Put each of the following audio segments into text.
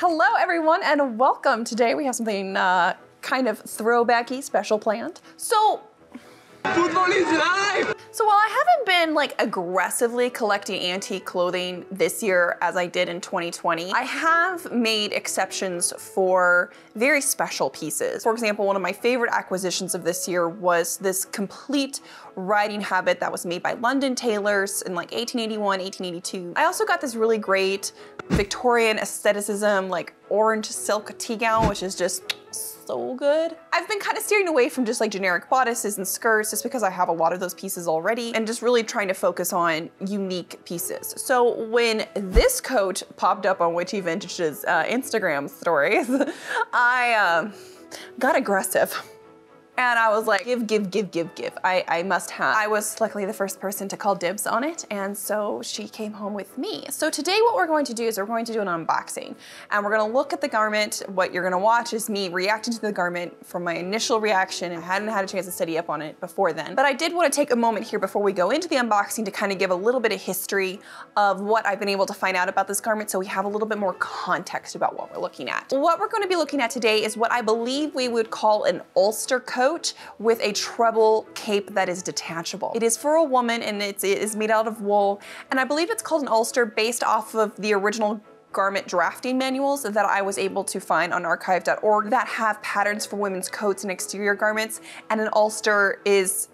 Hello, everyone, and welcome. Today we have something uh, kind of throwbacky special planned. So, Football is life! so while I haven't been like aggressively collecting antique clothing this year as I did in 2020, I have made exceptions for very special pieces. For example, one of my favorite acquisitions of this year was this complete riding habit that was made by London tailors in like 1881, 1882. I also got this really great Victorian aestheticism, like orange silk tea gown, which is just so good. I've been kind of steering away from just like generic bodices and skirts just because I have a lot of those pieces already and just really trying to focus on unique pieces. So when this coat popped up on Witchy Vintage's uh, Instagram stories, I uh, got aggressive. And I was like, give, give, give, give, give. I, I must have. I was luckily the first person to call dibs on it, and so she came home with me. So today what we're going to do is we're going to do an unboxing. And we're gonna look at the garment. What you're gonna watch is me reacting to the garment from my initial reaction. I hadn't had a chance to study up on it before then. But I did wanna take a moment here before we go into the unboxing to kind of give a little bit of history of what I've been able to find out about this garment so we have a little bit more context about what we're looking at. What we're gonna be looking at today is what I believe we would call an Ulster coat with a treble cape that is detachable. It is for a woman and it's, it is made out of wool. And I believe it's called an Ulster based off of the original garment drafting manuals that I was able to find on archive.org that have patterns for women's coats and exterior garments. And an Ulster is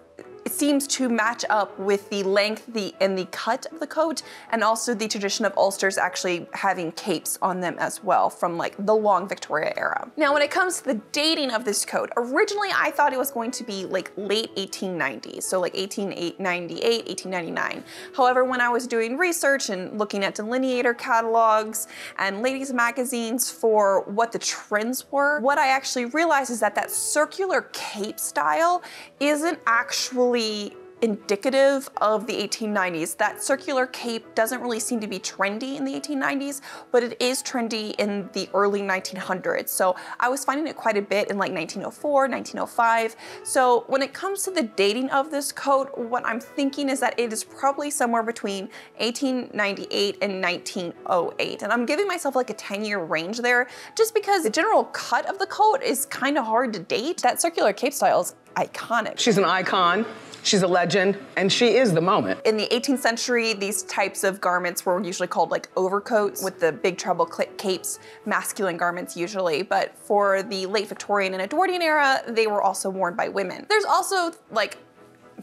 it seems to match up with the length the and the cut of the coat and also the tradition of ulsters actually having capes on them as well from like the long Victoria era. Now when it comes to the dating of this coat, originally I thought it was going to be like late 1890s, so like 1898, 1899. However, when I was doing research and looking at delineator catalogs and ladies magazines for what the trends were, what I actually realized is that that circular cape style isn't actually really indicative of the 1890s. That circular cape doesn't really seem to be trendy in the 1890s, but it is trendy in the early 1900s. So I was finding it quite a bit in like 1904, 1905. So when it comes to the dating of this coat, what I'm thinking is that it is probably somewhere between 1898 and 1908. And I'm giving myself like a 10 year range there just because the general cut of the coat is kind of hard to date. That circular cape style is iconic. She's an icon, she's a legend, and she is the moment. In the 18th century, these types of garments were usually called like overcoats with the big treble capes, masculine garments usually. But for the late Victorian and Edwardian era, they were also worn by women. There's also like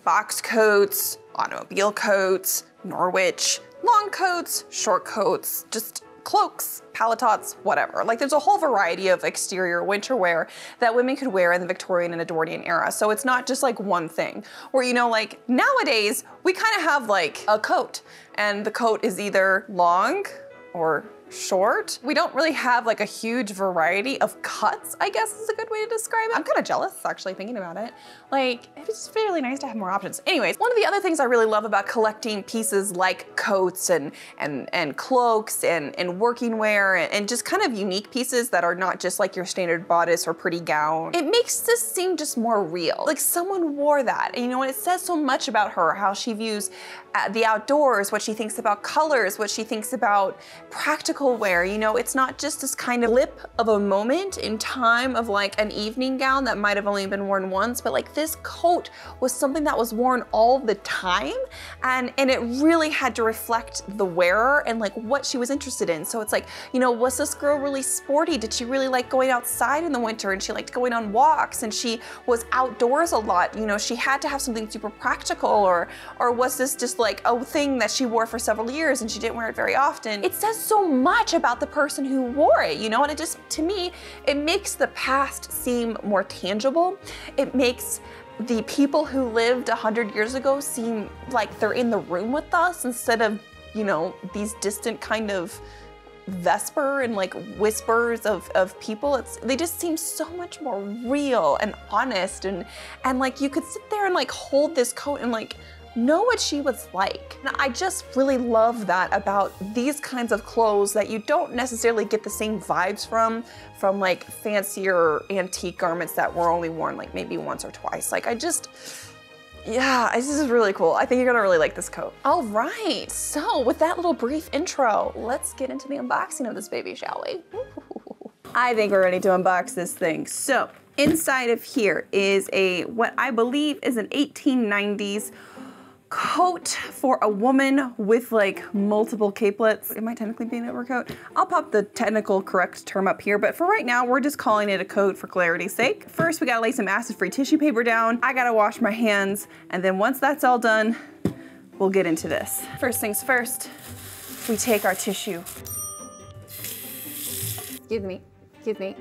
box coats, automobile coats, Norwich, long coats, short coats, just cloaks, paletots, whatever. Like there's a whole variety of exterior winter wear that women could wear in the Victorian and Edwardian era. So it's not just like one thing. Where you know, like nowadays we kind of have like a coat, and the coat is either long or short. We don't really have like a huge variety of cuts, I guess is a good way to describe it. I'm kind of jealous actually thinking about it. Like, it's really nice to have more options. Anyways, one of the other things I really love about collecting pieces like coats and and and cloaks and, and working wear and, and just kind of unique pieces that are not just like your standard bodice or pretty gown, it makes this seem just more real. Like someone wore that. And you know, it says so much about her, how she views uh, the outdoors, what she thinks about colors, what she thinks about practical wear. You know, it's not just this kind of lip of a moment in time of like an evening gown that might have only been worn once, but like this coat was something that was worn all the time and, and it really had to reflect the wearer and like what she was interested in. So it's like, you know, was this girl really sporty? Did she really like going outside in the winter and she liked going on walks and she was outdoors a lot? You know, she had to have something super practical or, or was this just like a thing that she wore for several years and she didn't wear it very often? It says so much about the person who wore it, you know, and it just, to me, it makes the past seem more tangible. It makes the people who lived 100 years ago seem like they're in the room with us instead of, you know, these distant kind of vesper and like whispers of, of people it's they just seem so much more real and honest and and like you could sit there and like hold this coat and like know what she was like. And I just really love that about these kinds of clothes that you don't necessarily get the same vibes from from like fancier antique garments that were only worn like maybe once or twice. Like I just yeah, this is really cool. I think you're gonna really like this coat. All right, so with that little brief intro, let's get into the unboxing of this baby, shall we? I think we're ready to unbox this thing. So inside of here is a, what I believe is an 1890s coat for a woman with like multiple capelets. It might technically be an overcoat. I'll pop the technical correct term up here, but for right now, we're just calling it a coat for clarity's sake. First, we gotta lay some acid-free tissue paper down. I gotta wash my hands, and then once that's all done, we'll get into this. First things first, we take our tissue. Excuse me, excuse me.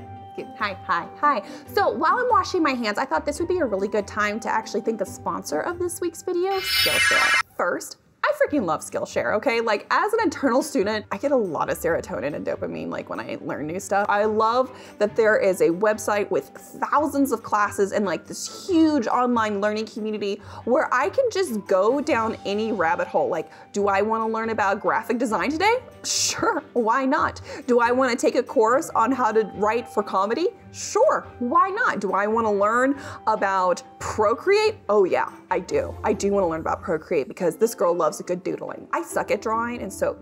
Hi, hi, hi. So while I'm washing my hands, I thought this would be a really good time to actually thank the sponsor of this week's video, Skillshare. First, I freaking love Skillshare, okay? Like as an internal student, I get a lot of serotonin and dopamine like when I learn new stuff. I love that there is a website with thousands of classes and like this huge online learning community where I can just go down any rabbit hole. Like, do I wanna learn about graphic design today? Sure, why not? Do I wanna take a course on how to write for comedy? Sure, why not? Do I wanna learn about Procreate? Oh yeah, I do. I do wanna learn about Procreate because this girl loves a good doodling. I suck at drawing and so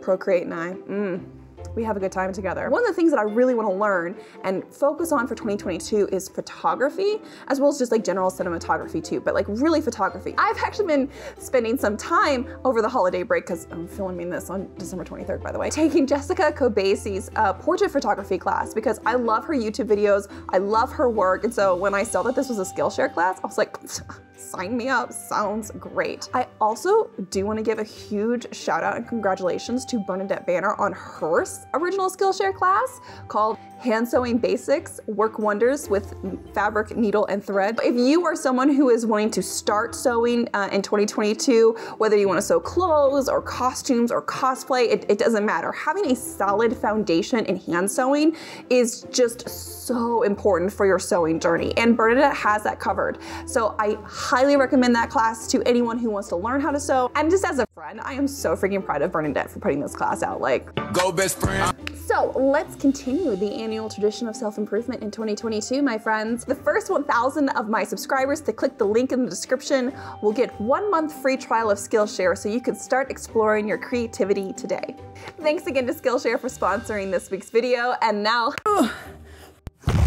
Procreate and I, mmm we have a good time together. One of the things that I really want to learn and focus on for 2022 is photography, as well as just like general cinematography too, but like really photography. I've actually been spending some time over the holiday break, because I'm filming this on December 23rd, by the way, taking Jessica Kobeissi's uh, portrait photography class because I love her YouTube videos, I love her work, and so when I saw that this was a Skillshare class, I was like, sign me up, sounds great. I also do wanna give a huge shout out and congratulations to Bernadette Banner on her original Skillshare class called Hand Sewing Basics Work Wonders with Fabric, Needle, and Thread. If you are someone who is wanting to start sewing uh, in 2022, whether you wanna sew clothes or costumes or cosplay, it, it doesn't matter. Having a solid foundation in hand sewing is just so important for your sewing journey, and Bernadette has that covered. So I highly recommend that class to anyone who wants to learn how to sew. And just as a friend, I am so freaking proud of Bernadette for putting this class out. Like, go best friend. So let's continue the annual tradition of self-improvement in 2022, my friends. The first 1,000 of my subscribers to click the link in the description will get one month free trial of Skillshare so you can start exploring your creativity today. Thanks again to Skillshare for sponsoring this week's video. And now,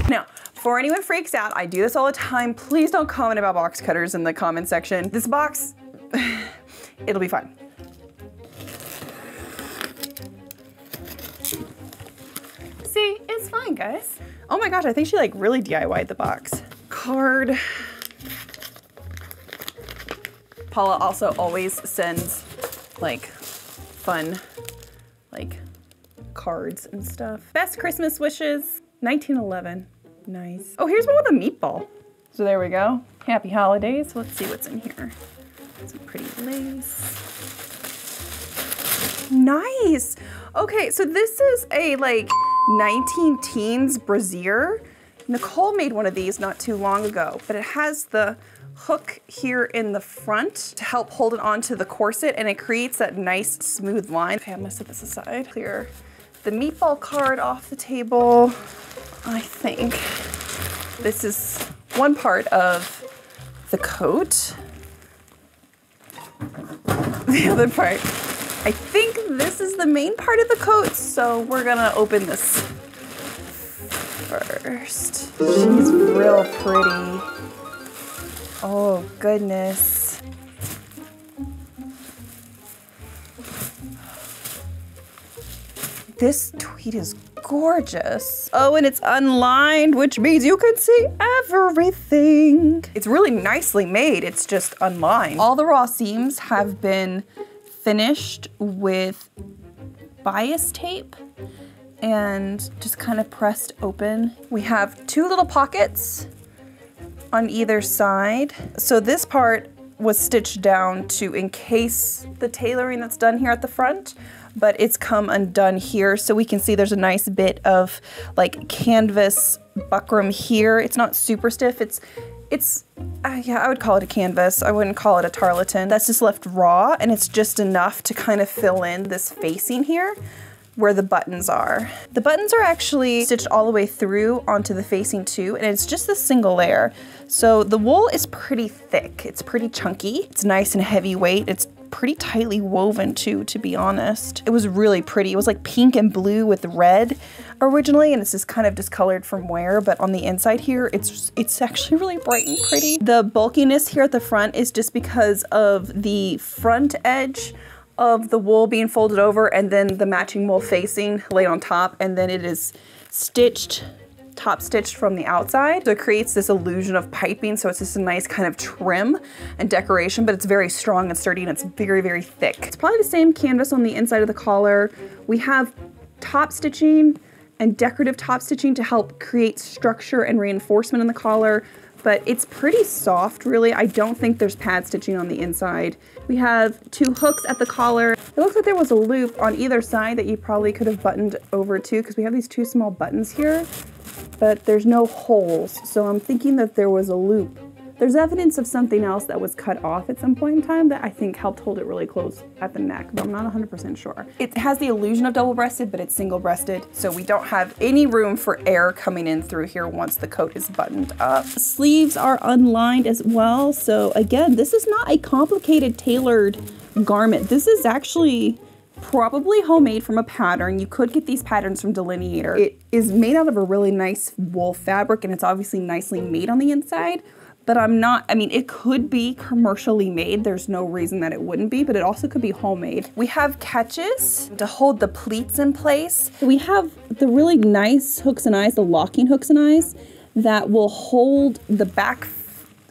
now, before anyone freaks out, I do this all the time. Please don't comment about box cutters in the comment section. This box, it'll be fine. Guys. Oh my gosh, I think she like really DIY'd the box. Card. Paula also always sends like fun like cards and stuff. Best Christmas wishes, 1911. Nice. Oh, here's one with a meatball. So there we go. Happy holidays. Let's see what's in here. Some pretty lace. Nice. Okay, so this is a like 19 teens brassiere. Nicole made one of these not too long ago, but it has the hook here in the front to help hold it onto the corset and it creates that nice smooth line. Okay, I'm gonna set this aside. Clear the meatball card off the table. I think this is one part of the coat. The other part, I think this is the main part of the coat, so we're gonna open this first. She's real pretty. Oh, goodness. This tweed is gorgeous. Oh, and it's unlined, which means you can see everything. It's really nicely made, it's just unlined. All the raw seams have been finished with bias tape and just kind of pressed open. We have two little pockets on either side. So this part was stitched down to encase the tailoring that's done here at the front, but it's come undone here. So we can see there's a nice bit of like canvas buckram here. It's not super stiff. It's, it's, uh, yeah, I would call it a canvas. I wouldn't call it a tarlatan. That's just left raw and it's just enough to kind of fill in this facing here where the buttons are. The buttons are actually stitched all the way through onto the facing too, and it's just a single layer. So the wool is pretty thick. It's pretty chunky. It's nice and heavyweight. It's pretty tightly woven too, to be honest. It was really pretty. It was like pink and blue with red. Originally and it's just kind of discolored from wear, but on the inside here, it's it's actually really bright and pretty. The bulkiness here at the front is just because of the front edge of the wool being folded over and then the matching wool facing laid on top and then it is stitched top stitched from the outside. So it creates this illusion of piping. So it's just a nice kind of trim and decoration, but it's very strong and sturdy and it's very, very thick. It's probably the same canvas on the inside of the collar. We have top stitching and decorative top stitching to help create structure and reinforcement in the collar but it's pretty soft really. I don't think there's pad stitching on the inside. We have two hooks at the collar. It looks like there was a loop on either side that you probably could have buttoned over to because we have these two small buttons here, but there's no holes. So I'm thinking that there was a loop there's evidence of something else that was cut off at some point in time that I think helped hold it really close at the neck, but I'm not 100% sure. It has the illusion of double-breasted, but it's single-breasted, so we don't have any room for air coming in through here once the coat is buttoned up. Sleeves are unlined as well, so again, this is not a complicated tailored garment. This is actually probably homemade from a pattern. You could get these patterns from Delineator. It is made out of a really nice wool fabric and it's obviously nicely made on the inside but I'm not, I mean, it could be commercially made. There's no reason that it wouldn't be, but it also could be homemade. We have catches to hold the pleats in place. We have the really nice hooks and eyes, the locking hooks and eyes that will hold the back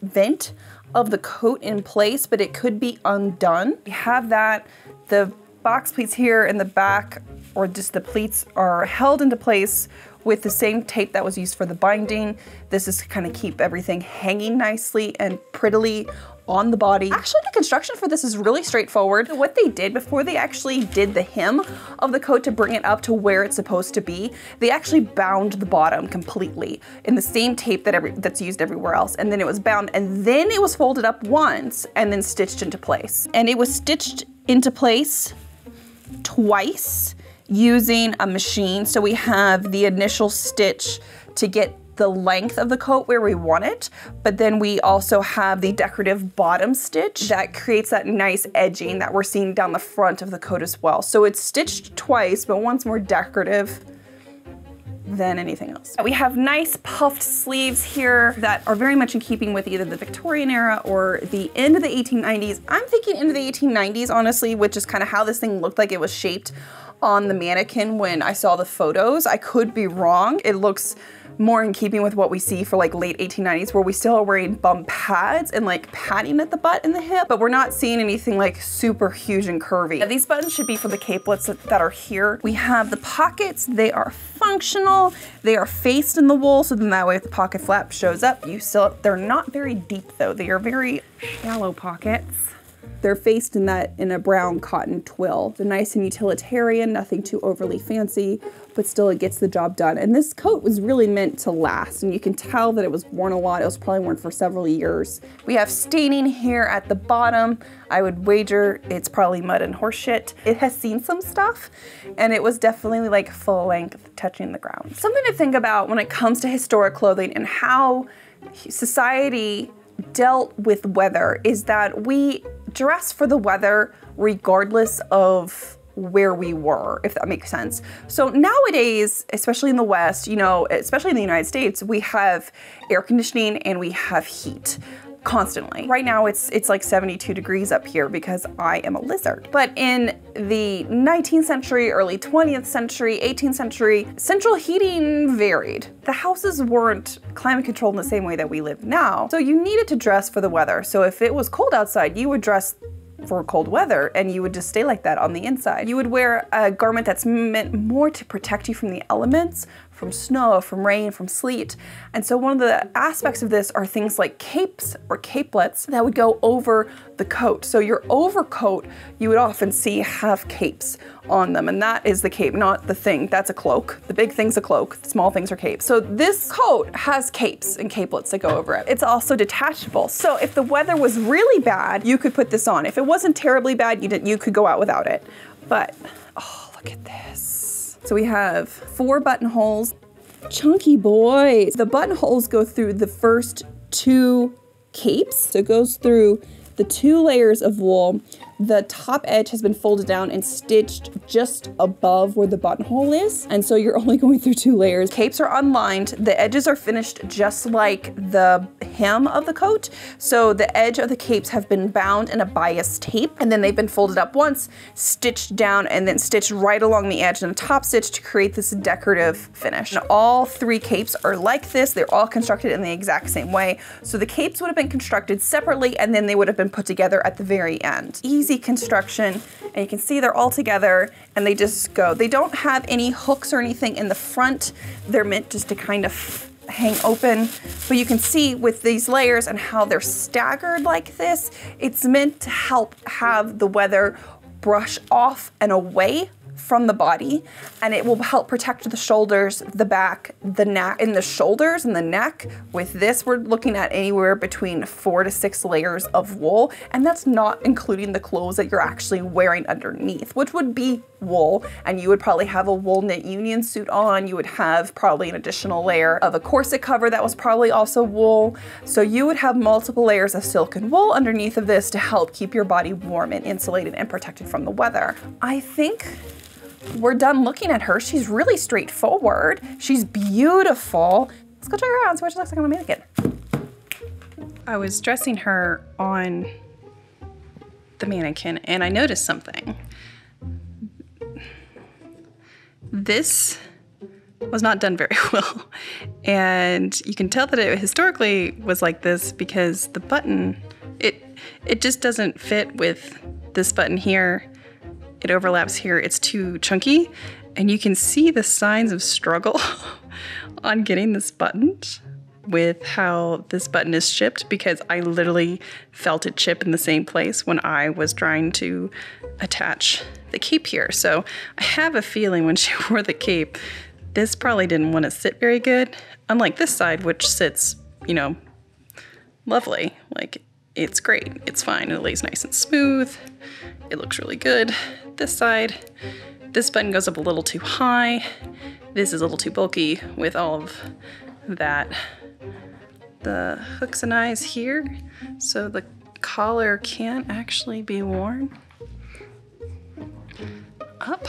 vent of the coat in place, but it could be undone. We have that, the box pleats here in the back or just the pleats are held into place with the same tape that was used for the binding. This is to kind of keep everything hanging nicely and prettily on the body. Actually, the construction for this is really straightforward. What they did before they actually did the hem of the coat to bring it up to where it's supposed to be, they actually bound the bottom completely in the same tape that every, that's used everywhere else. And then it was bound and then it was folded up once and then stitched into place. And it was stitched into place twice using a machine. So we have the initial stitch to get the length of the coat where we want it, but then we also have the decorative bottom stitch that creates that nice edging that we're seeing down the front of the coat as well. So it's stitched twice, but one's more decorative than anything else. We have nice puffed sleeves here that are very much in keeping with either the Victorian era or the end of the 1890s. I'm thinking into the 1890s, honestly, which is kind of how this thing looked like it was shaped on the mannequin when I saw the photos. I could be wrong. It looks more in keeping with what we see for like late 1890s where we still are wearing bum pads and like padding at the butt and the hip, but we're not seeing anything like super huge and curvy. Now, these buttons should be for the capelets that are here. We have the pockets, they are functional. They are faced in the wool, so then that way if the pocket flap shows up, you still, they're not very deep though. They are very shallow pockets. They're faced in that in a brown cotton twill. They're nice and utilitarian, nothing too overly fancy, but still it gets the job done. And this coat was really meant to last, and you can tell that it was worn a lot. It was probably worn for several years. We have staining here at the bottom. I would wager it's probably mud and horseshit. It has seen some stuff, and it was definitely like full length touching the ground. Something to think about when it comes to historic clothing and how society dealt with weather is that we dress for the weather regardless of where we were, if that makes sense. So nowadays, especially in the West, you know, especially in the United States, we have air conditioning and we have heat constantly. Right now it's it's like 72 degrees up here because I am a lizard. But in the 19th century, early 20th century, 18th century, central heating varied. The houses weren't climate controlled in the same way that we live now. So you needed to dress for the weather. So if it was cold outside, you would dress for cold weather and you would just stay like that on the inside. You would wear a garment that's meant more to protect you from the elements from snow, from rain, from sleet. And so one of the aspects of this are things like capes or capelets that would go over the coat. So your overcoat, you would often see have capes on them. And that is the cape, not the thing. That's a cloak. The big thing's a cloak, the small things are capes. So this coat has capes and capelets that go over it. It's also detachable. So if the weather was really bad, you could put this on. If it wasn't terribly bad, you, did, you could go out without it. But, oh, look at this. So we have four buttonholes. Chunky boys. The buttonholes go through the first two capes. So it goes through the two layers of wool, the top edge has been folded down and stitched just above where the buttonhole is. And so you're only going through two layers. Capes are unlined. The edges are finished just like the hem of the coat. So the edge of the capes have been bound in a bias tape and then they've been folded up once, stitched down and then stitched right along the edge in a top stitch to create this decorative finish. And all three capes are like this. They're all constructed in the exact same way. So the capes would have been constructed separately and then they would have been put together at the very end. Easy construction and you can see they're all together and they just go. They don't have any hooks or anything in the front. They're meant just to kind of hang open, but you can see with these layers and how they're staggered like this, it's meant to help have the weather brush off and away from the body and it will help protect the shoulders, the back, the neck, and the shoulders and the neck. With this, we're looking at anywhere between four to six layers of wool and that's not including the clothes that you're actually wearing underneath, which would be wool and you would probably have a wool knit union suit on. You would have probably an additional layer of a corset cover that was probably also wool. So you would have multiple layers of silk and wool underneath of this to help keep your body warm and insulated and protected from the weather. I think we're done looking at her. She's really straightforward. She's beautiful. Let's go check her out and see what she looks like on a mannequin. I was dressing her on the mannequin and I noticed something. This was not done very well. And you can tell that it historically was like this because the button, it it just doesn't fit with this button here it overlaps here, it's too chunky. And you can see the signs of struggle on getting this buttoned with how this button is chipped because I literally felt it chip in the same place when I was trying to attach the cape here. So I have a feeling when she wore the cape, this probably didn't want to sit very good. Unlike this side, which sits, you know, lovely. Like it's great. It's fine. It lays nice and smooth. It looks really good. This side, this button goes up a little too high. This is a little too bulky with all of that. The hooks and eyes here, so the collar can't actually be worn up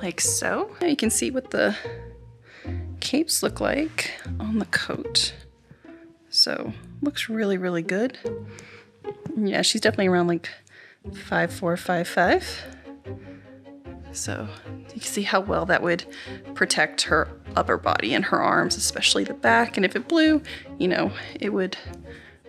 like so. Now you can see what the capes look like on the coat. So looks really, really good. Yeah, she's definitely around like five, four, five, five. So you can see how well that would protect her upper body and her arms, especially the back. And if it blew, you know, it would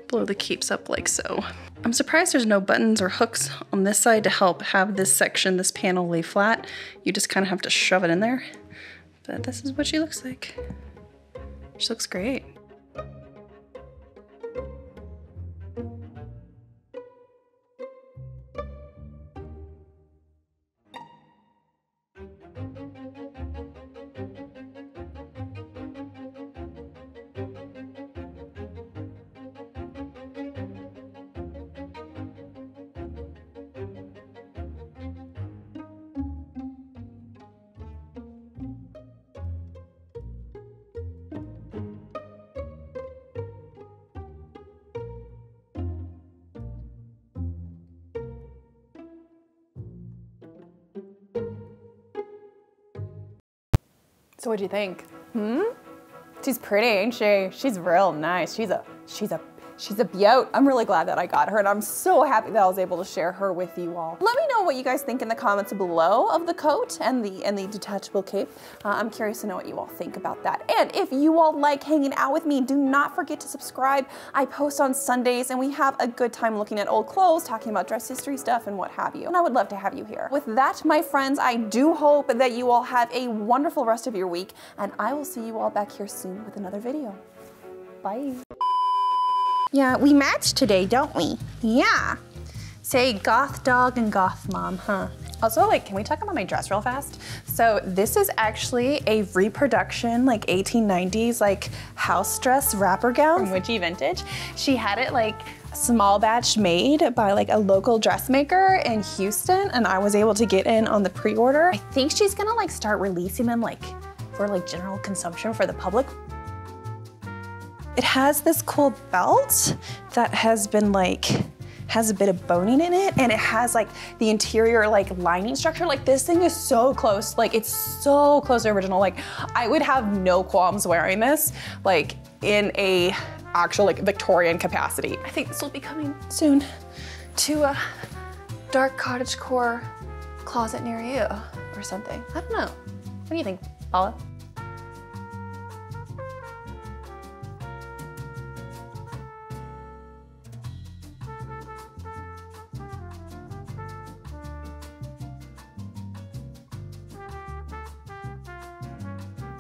blow the capes up like so. I'm surprised there's no buttons or hooks on this side to help have this section, this panel lay flat. You just kind of have to shove it in there. But this is what she looks like. She looks great. So what'd you think? Hmm? She's pretty, ain't she? She's real nice. She's a she's a She's a beaut. I'm really glad that I got her and I'm so happy that I was able to share her with you all. Let me what you guys think in the comments below of the coat and the and the detachable cape. Uh, I'm curious to know what you all think about that. And if you all like hanging out with me, do not forget to subscribe. I post on Sundays and we have a good time looking at old clothes, talking about dress history stuff and what have you. And I would love to have you here. With that, my friends, I do hope that you all have a wonderful rest of your week and I will see you all back here soon with another video. Bye. Yeah, we match today, don't we? Yeah. Say goth dog and goth mom, huh? Also, like, can we talk about my dress real fast? So this is actually a reproduction, like 1890s, like house dress wrapper gown from Witchy Vintage. She had it like small batch made by like a local dressmaker in Houston, and I was able to get in on the pre-order. I think she's gonna like start releasing them like for like general consumption for the public it has this cool belt that has been like has a bit of boning in it and it has like the interior like lining structure. Like this thing is so close. Like it's so close to original. Like I would have no qualms wearing this like in a actual like Victorian capacity. I think this will be coming soon to a dark cottage core closet near you or something. I don't know. What do you think, Paula?